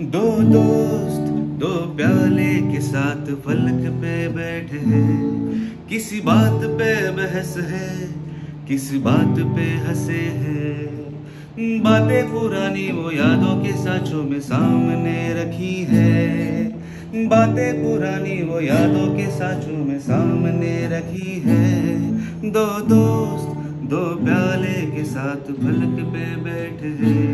दो दोस्त, दो प्याले के साथ फलक पे बैठे हैं। किसी बात पे बहस है, किसी बात पे हंसे हैं। बातें पुरानी वो यादों के साँचों में सामने रखी है। बातें पुरानी वो यादों के साँचों में सामने रखी है। दो दोस्त, दो प्याले के साथ फलक पे बैठे हैं।